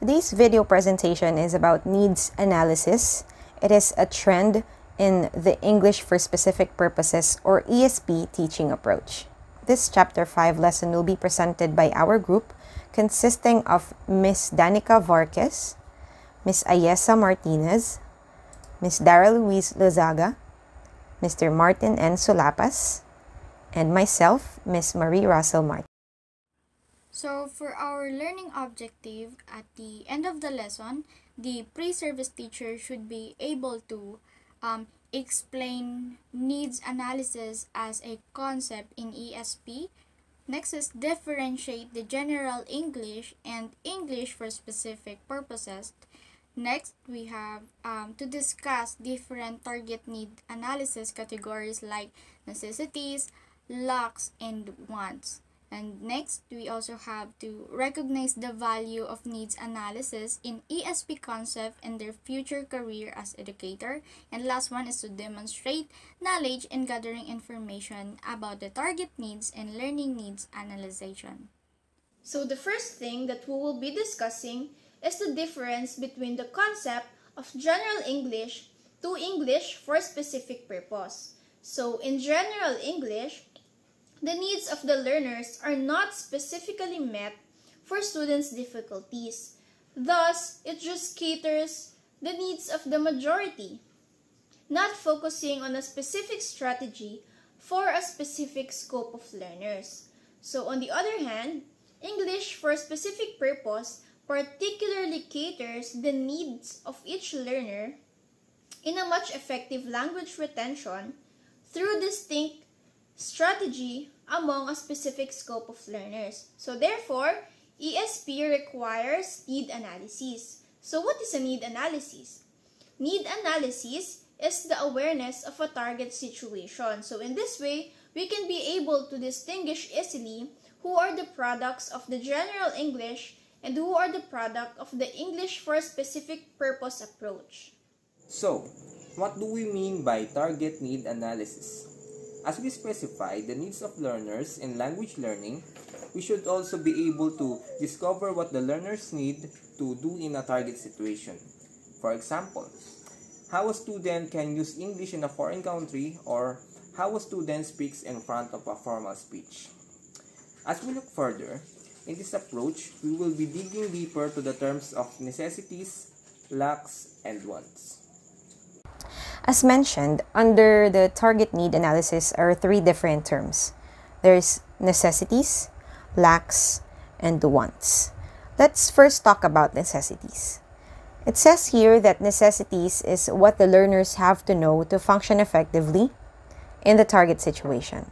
Today's video presentation is about needs analysis. It is a trend in the English for Specific Purposes or ESP teaching approach. This chapter 5 lesson will be presented by our group consisting of Miss Danica Varques, Miss Ayesa Martinez, Miss Dara Luis Lozaga, Mr. Martin N. Solapas, and myself, Miss Marie Russell Martin. So for our learning objective at the end of the lesson, the pre-service teacher should be able to um, explain needs analysis as a concept in ESP. Next is differentiate the general English and English for specific purposes. Next, we have um, to discuss different target need analysis categories like necessities, lacks, and wants. And next, we also have to recognize the value of needs analysis in ESP concept and their future career as educator. And last one is to demonstrate knowledge in gathering information about the target needs and learning needs analyzation. So the first thing that we will be discussing is the difference between the concept of general English to English for specific purpose. So in general English, the needs of the learners are not specifically met for students' difficulties. Thus, it just caters the needs of the majority, not focusing on a specific strategy for a specific scope of learners. So on the other hand, English for a specific purpose particularly caters the needs of each learner in a much effective language retention through distinct strategy among a specific scope of learners. So therefore, ESP requires need analysis. So what is a need analysis? Need analysis is the awareness of a target situation. So in this way, we can be able to distinguish easily who are the products of the general English and who are the product of the English for a specific purpose approach. So, what do we mean by target need analysis? As we specify the needs of learners in language learning, we should also be able to discover what the learners need to do in a target situation. For example, how a student can use English in a foreign country or how a student speaks in front of a formal speech. As we look further, in this approach, we will be digging deeper to the terms of necessities, lacks, and wants. As mentioned, under the target need analysis are three different terms. There's necessities, lacks, and the wants. Let's first talk about necessities. It says here that necessities is what the learners have to know to function effectively in the target situation.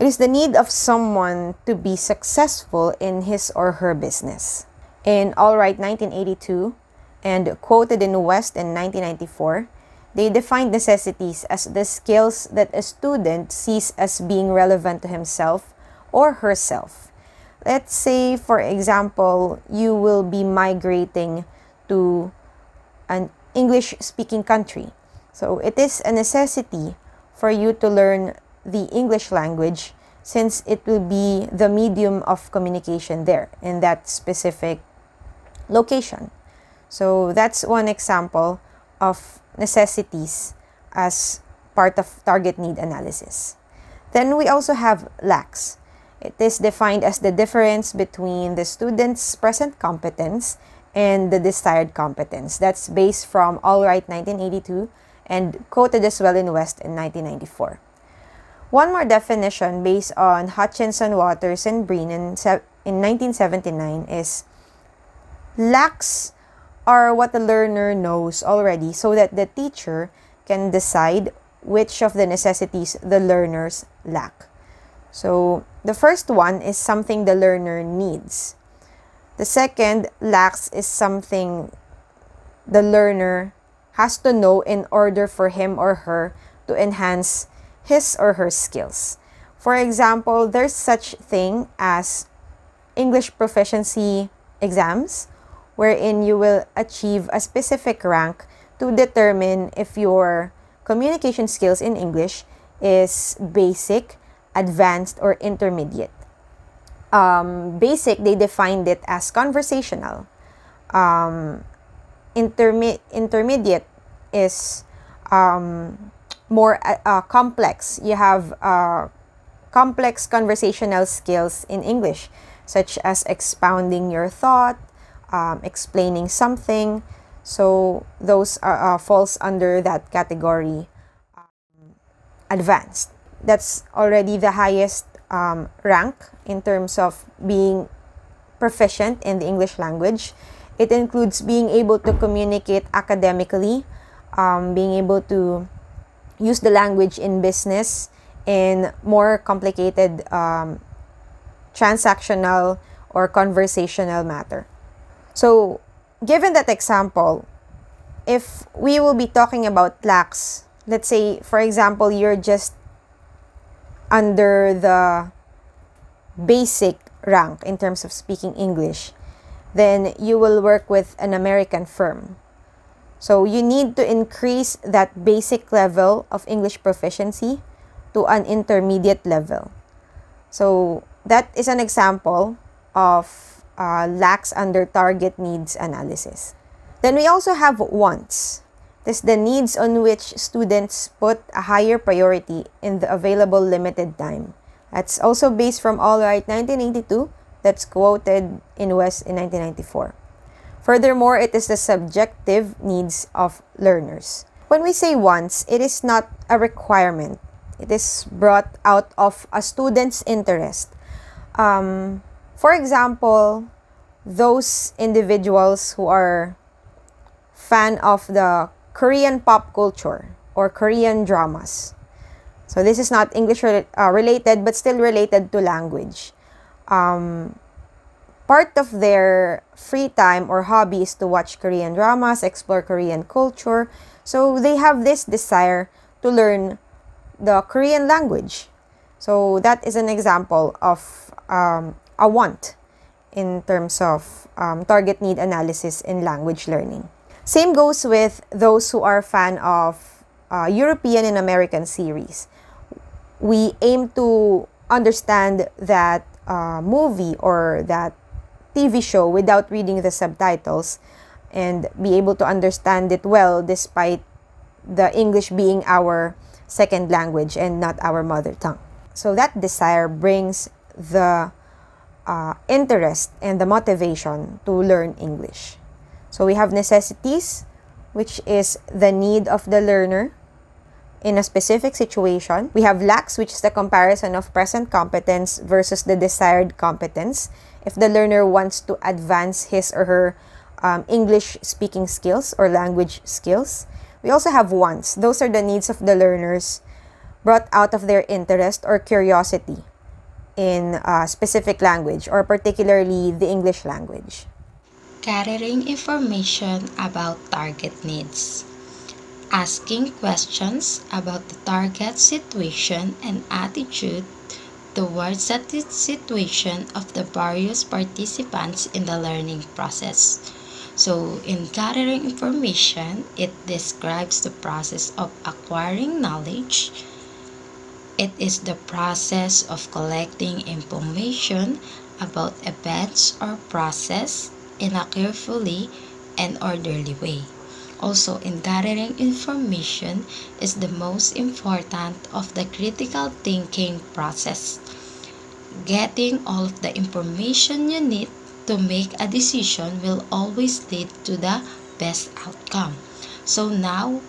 It is the need of someone to be successful in his or her business. In Allwright 1982 and quoted in West in 1994, they define necessities as the skills that a student sees as being relevant to himself or herself. Let's say, for example, you will be migrating to an English speaking country. So it is a necessity for you to learn the English language since it will be the medium of communication there in that specific location. So that's one example of necessities as part of target need analysis. Then we also have lacks. It is defined as the difference between the student's present competence and the desired competence. That's based from Allwright 1982 and quoted as well in West in 1994. One more definition based on Hutchinson, Waters, and Breen in, in 1979 is lacks are what the learner knows already so that the teacher can decide which of the necessities the learners lack. So, the first one is something the learner needs. The second, lacks, is something the learner has to know in order for him or her to enhance his or her skills. For example, there's such thing as English proficiency exams wherein you will achieve a specific rank to determine if your communication skills in English is basic, advanced, or intermediate. Um, basic, they defined it as conversational. Um, intermi- intermediate is um, more uh, uh, complex. You have uh, complex conversational skills in English, such as expounding your thought, um, explaining something. So those are, uh, falls under that category. Um, advanced. That's already the highest um, rank in terms of being proficient in the English language. It includes being able to communicate academically, um, being able to use the language in business in more complicated um, transactional or conversational matter. So, given that example, if we will be talking about lacks, let's say, for example, you're just under the basic rank in terms of speaking English, then you will work with an American firm. So you need to increase that basic level of English proficiency to an intermediate level. So that is an example of uh, lacks under target needs analysis. Then we also have wants. This is the needs on which students put a higher priority in the available limited time. That's also based from Allwright 1982 that's quoted in West in 1994. Furthermore, it is the subjective needs of learners. When we say wants, it is not a requirement. It is brought out of a student's interest. Um, for example, those individuals who are fan of the Korean pop culture or Korean dramas. So this is not English re- uh, related, but still related to language. Um, part of their free time or hobby is to watch Korean dramas, explore Korean culture. So they have this desire to learn the Korean language. So that is an example of um, a want in terms of um, target need analysis in language learning. Same goes with those who are fan of uh, European and American series. We aim to understand that uh, movie or that TV show without reading the subtitles and be able to understand it well despite the English being our second language and not our mother tongue. So that desire brings the uh, interest and the motivation to learn English. So we have necessities, which is the need of the learner in a specific situation. We have lacks, which is the comparison of present competence versus the desired competence. If the learner wants to advance his or her um, English speaking skills or language skills. We also have wants. Those are the needs of the learners brought out of their interest or curiosity in a specific language or particularly the English language. Gathering information about target needs. Asking questions about the target situation and attitude towards the situation of the various participants in the learning process. So, in gathering information, it describes the process of acquiring knowledge. It is the process of collecting information about events or process in a carefully and orderly way. Also, in gathering information is the most important of the critical thinking process. Getting all of the information you need to make a decision will always lead to the best outcome. So now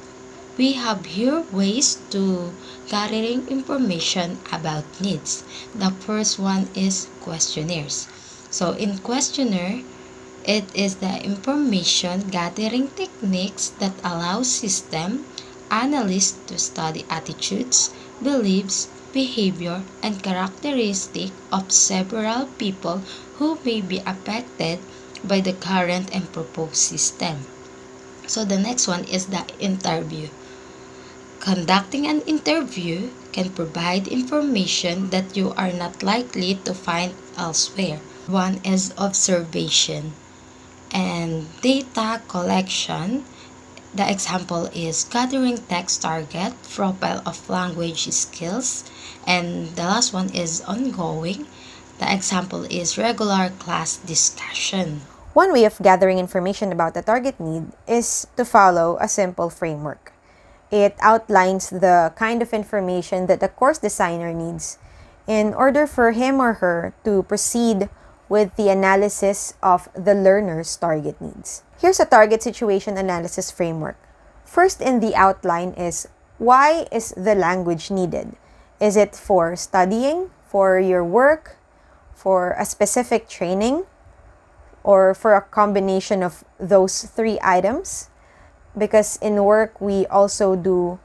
we have here ways to gathering information about needs. The first one is questionnaires. So in questionnaire, it is the information gathering techniques that allow system analysts to study attitudes, beliefs, behavior, and characteristics of several people who may be affected by the current and proposed system. So the next one is the interview. Conducting an interview can provide information that you are not likely to find elsewhere. One is observation and data collection. The example is gathering text target, profile of language skills, and the last one is ongoing. The example is regular class discussion. One way of gathering information about the target need is to follow a simple framework. It outlines the kind of information that the course designer needs in order for him or her to proceed with the analysis of the learner's target needs. Here's a target situation analysis framework. First in the outline is why is the language needed? Is it for studying, for your work, for a specific training, or for a combination of those three items? Because in work, we also do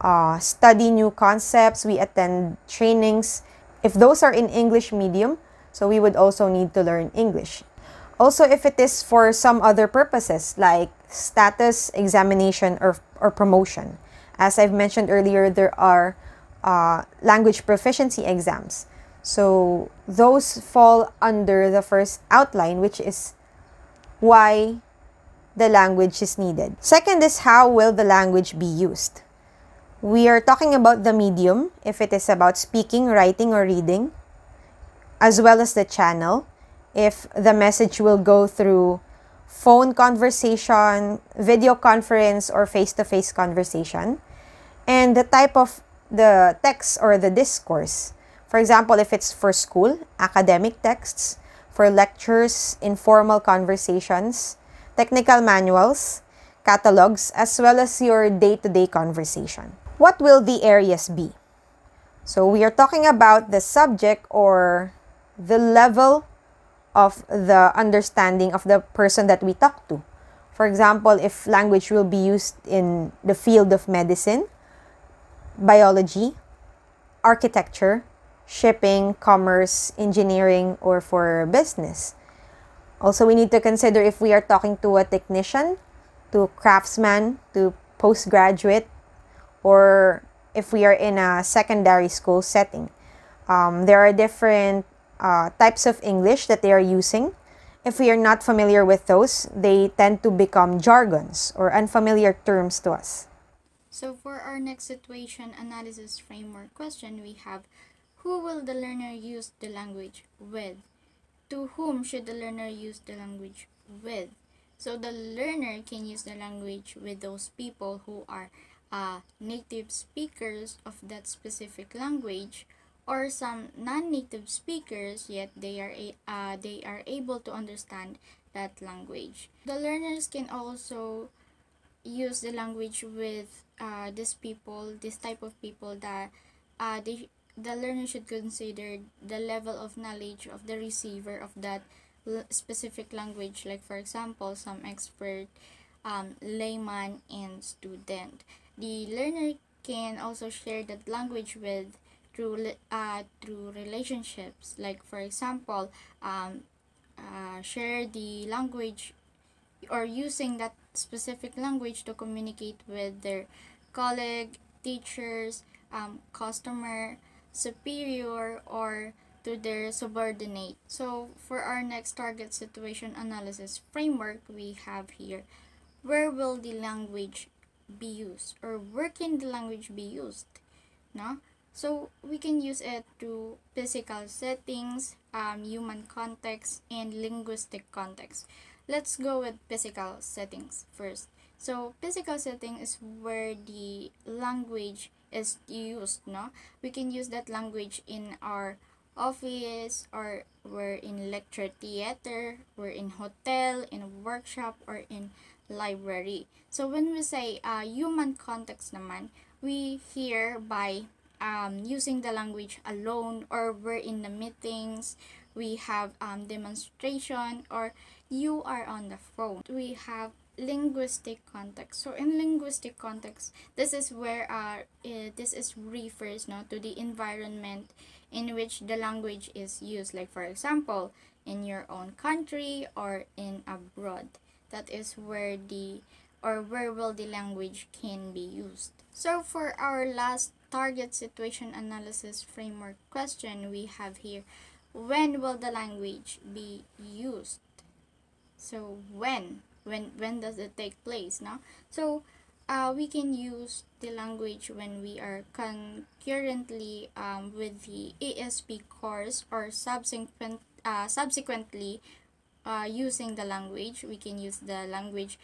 uh, study new concepts, we attend trainings. If those are in English medium, so we would also need to learn English. Also, if it is for some other purposes like status, examination, or, or promotion. As I've mentioned earlier, there are uh, language proficiency exams. So those fall under the first outline, which is why the language is needed. Second is how will the language be used? We are talking about the medium, if it is about speaking, writing, or reading, as well as the channel, if the message will go through phone conversation, video conference, or face to face conversation, and the type of the text or the discourse. For example, if it's for school, academic texts, for lectures, informal conversations, technical manuals, catalogs, as well as your day to day conversation. What will the areas be? So, we are talking about the subject or the level of the understanding of the person that we talk to. For example, if language will be used in the field of medicine, biology, architecture, shipping, commerce, engineering, or for business. Also, we need to consider if we are talking to a technician, to craftsman, to postgraduate, or if we are in a secondary school setting. Um, there are different uh, types of English that they are using. If we are not familiar with those, they tend to become jargons or unfamiliar terms to us. So for our next situation analysis framework question, we have who will the learner use the language with? To whom should the learner use the language with? So the learner can use the language with those people who are uh, native speakers of that specific language or some non-native speakers yet they are a, uh, they are able to understand that language. The learners can also use the language with uh, these people, this type of people that uh, they, the learner should consider the level of knowledge of the receiver of that specific language. Like for example, some expert, um, layman, and student. The learner can also share that language with through uh, through relationships. Like for example, um, uh, share the language or using that specific language to communicate with their colleague, teachers, um, customer, superior, or to their subordinate. So for our next target situation analysis framework, we have here, where will the language be used or where can the language be used? No? So we can use it to physical settings, um, human context, and linguistic context. Let's go with physical settings first. So physical setting is where the language is used, no? We can use that language in our office or we're in lecture theater, we're in hotel, in a workshop, or in library. So when we say uh, human context naman, we hear by um, using the language alone or we're in the meetings, we have um, demonstration or you are on the phone. We have linguistic context. So in linguistic context, this is where uh, uh, this is refers no, to the environment in which the language is used. Like for example, in your own country or in abroad. That is where the or where will the language can be used. So for our last target situation analysis framework question we have here, when will the language be used? So when when when does it take place now so uh, we can use the language when we are concurrently um, with the ESP course or subsequent uh, subsequently uh, using the language. We can use the language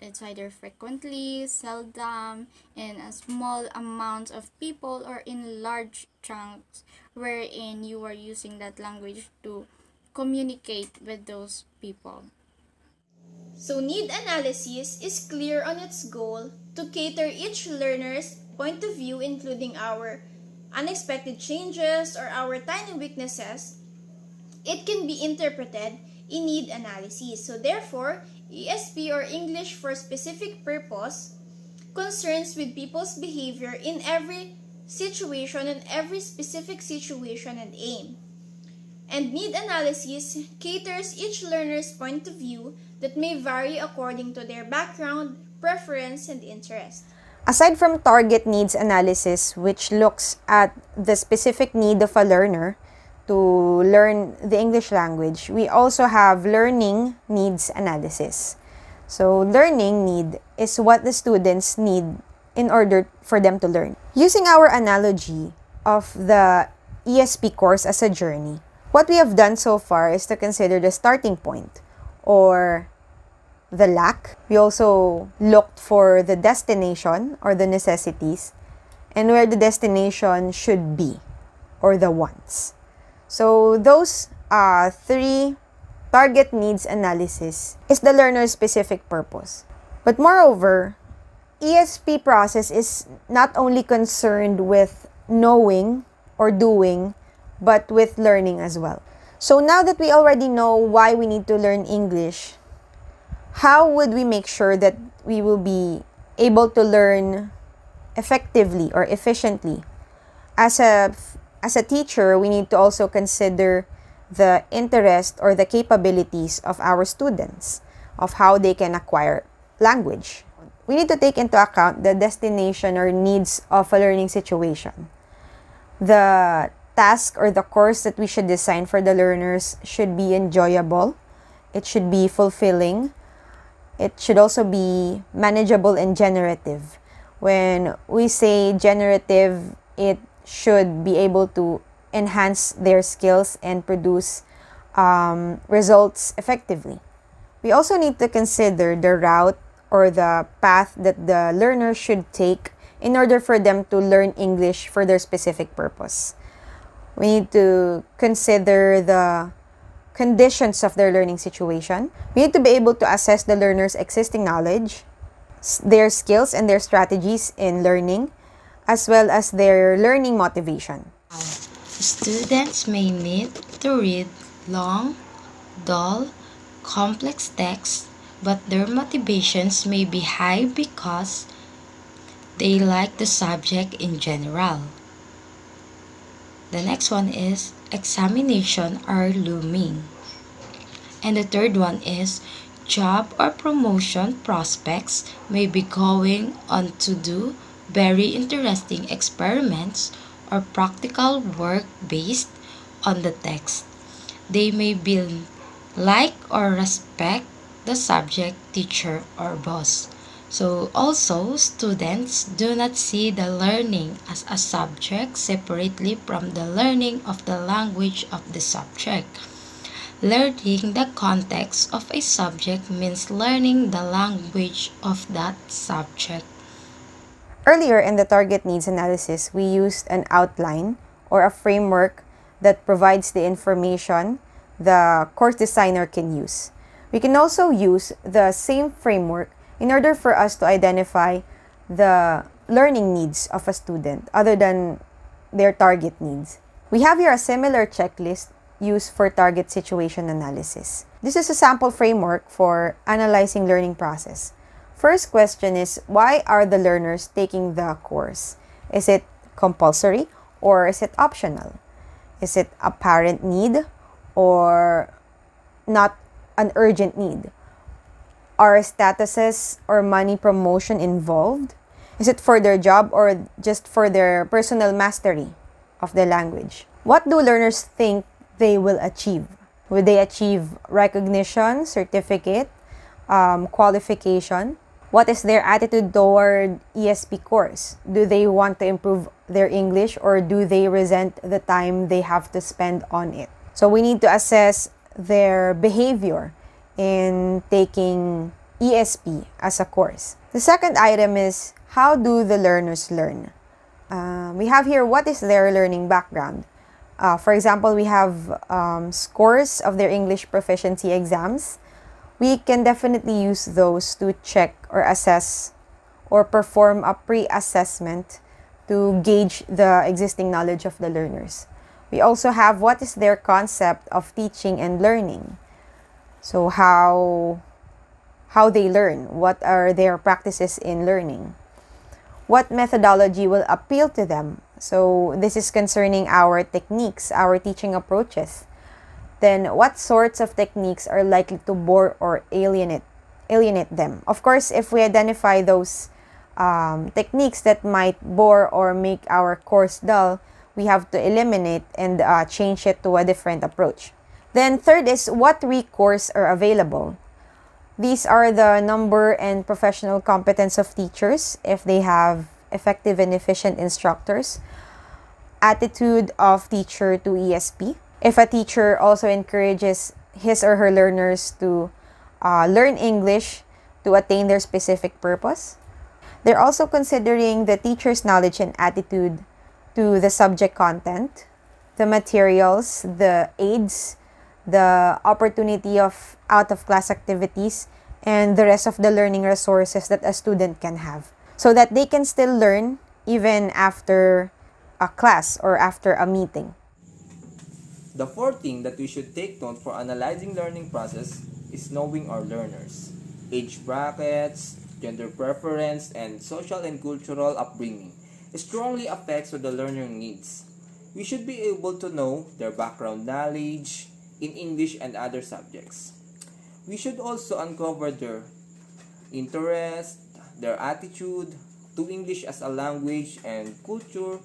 it's either frequently, seldom, in a small amount of people, or in large chunks, wherein you are using that language to communicate with those people. So need analysis is clear on its goal to cater each learner's point of view including our unexpected changes or our tiny weaknesses. It can be interpreted in need analysis. So therefore, ESP or English for specific purpose concerns with people's behavior in every situation and every specific situation and aim. And need analysis caters each learner's point of view that may vary according to their background, preference, and interest. Aside from target needs analysis, which looks at the specific need of a learner to learn the English language, we also have learning needs analysis. So, learning need is what the students need in order for them to learn. Using our analogy of the ESP course as a journey, what we have done so far is to consider the starting point or the lack. We also looked for the destination or the necessities and where the destination should be or the wants. So those uh, three target needs analysis is the learner's specific purpose. But moreover, ESP process is not only concerned with knowing or doing, but with learning as well. So now that we already know why we need to learn English, how would we make sure that we will be able to learn effectively or efficiently? As a as a teacher, we need to also consider the interest or the capabilities of our students of how they can acquire language. We need to take into account the destination or needs of a learning situation. The task or the course that we should design for the learners should be enjoyable, it should be fulfilling, it should also be manageable and generative. When we say generative, it should be able to enhance their skills and produce um, results effectively. We also need to consider the route or the path that the learner should take in order for them to learn English for their specific purpose. We need to consider the conditions of their learning situation. We need to be able to assess the learner's existing knowledge, their skills and their strategies in learning, as well as their learning motivation. Students may need to read long, dull, complex texts, but their motivations may be high because they like the subject in general. The next one is examination are looming. And the third one is job or promotion prospects may be going on to do very interesting experiments or practical work based on the text. They may be like or respect the subject, teacher, or boss. So also, students do not see the learning as a subject separately from the learning of the language of the subject. Learning the context of a subject means learning the language of that subject. Earlier in the target needs analysis, we used an outline or a framework that provides the information the course designer can use. We can also use the same framework in order for us to identify the learning needs of a student other than their target needs. We have here a similar checklist used for target situation analysis. This is a sample framework for analyzing learning process. First question is why are the learners taking the course? Is it compulsory or is it optional? Is it a parent need or not an urgent need? Are statuses or money promotion involved? Is it for their job or just for their personal mastery of the language? What do learners think they will achieve? Will they achieve recognition, certificate, um, qualification? What is their attitude toward ESP course? Do they want to improve their English or do they resent the time they have to spend on it? So we need to assess their behavior in taking ESP as a course. The second item is how do the learners learn? Uh, we have here what is their learning background. Uh, for example, we have um, scores of their English proficiency exams. We can definitely use those to check or assess or perform a pre assessment to gauge the existing knowledge of the learners. We also have what is their concept of teaching and learning. So, how, how they learn, what are their practices in learning, what methodology will appeal to them, so this is concerning our techniques, our teaching approaches. Then what sorts of techniques are likely to bore or alienate alienate them? Of course, if we identify those um, techniques that might bore or make our course dull, we have to eliminate and uh, change it to a different approach. Then third is what recourse are available. These are the number and professional competence of teachers if they have effective and efficient instructors, attitude of teacher to ESP. If a teacher also encourages his or her learners to uh, learn English to attain their specific purpose. They're also considering the teacher's knowledge and attitude to the subject content, the materials, the aids, the opportunity of out of class activities, and the rest of the learning resources that a student can have so that they can still learn even after a class or after a meeting. The fourth thing that we should take note for analyzing learning process is knowing our learners. Age brackets, gender preference, and social and cultural upbringing strongly affects the learner needs. We should be able to know their background knowledge in English and other subjects. We should also uncover their interest, their attitude to English as a language and culture,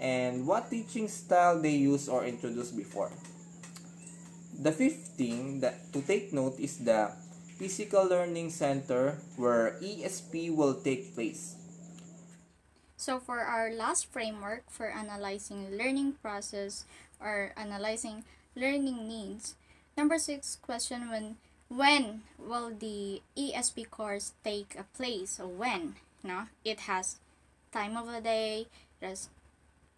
and what teaching style they use or introduced before. The fifth thing that to take note is the Physical Learning Center where ESP will take place. So for our last framework for analyzing learning process or analyzing learning needs, number six question when when will the ESP course take a place? Or when no? It has time of the day it's,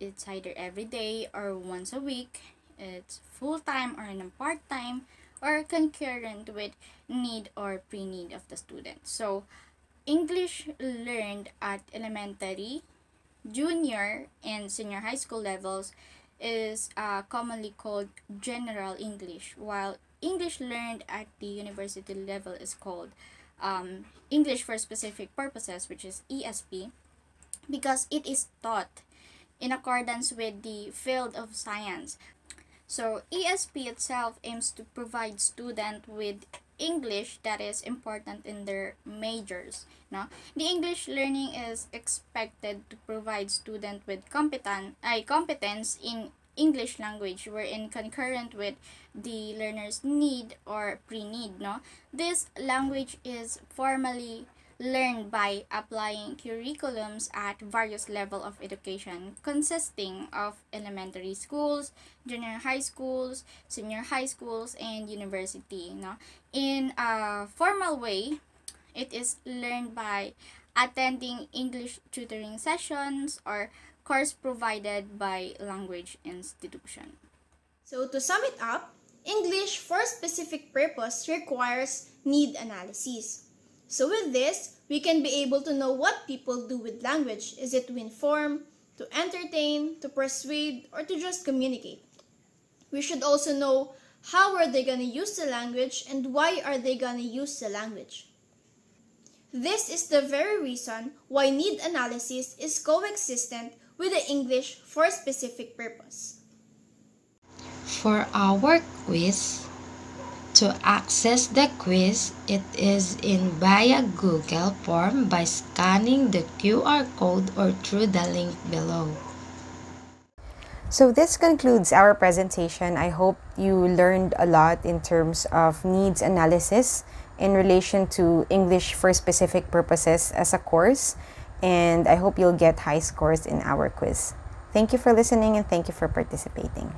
it's either every day or once a week. It's full-time or in a part-time or concurrent with need or pre-need of the student. So english learned at elementary junior and senior high school levels is uh, commonly called general english while English learned at the university level is called um, English for Specific Purposes, which is ESP, because it is taught in accordance with the field of science. So ESP itself aims to provide student with English that is important in their majors. No? The English learning is expected to provide student with competent, uh, competence in English language wherein concurrent with the learner's need or pre-need no this language is formally learned by applying curriculums at various level of education consisting of elementary schools junior high schools senior high schools and university no in a formal way it is learned by attending english tutoring sessions or course provided by language institution. So to sum it up, English for specific purpose requires need analysis. So with this, we can be able to know what people do with language. Is it to inform, to entertain, to persuade, or to just communicate? We should also know how are they going to use the language and why are they going to use the language. This is the very reason why need analysis is coexistent with the English for a specific purpose. For our quiz, to access the quiz, it is in via Google form by scanning the QR code or through the link below. So this concludes our presentation. I hope you learned a lot in terms of needs analysis in relation to English for specific purposes as a course and I hope you'll get high scores in our quiz. Thank you for listening and thank you for participating.